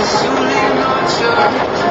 Soon enough,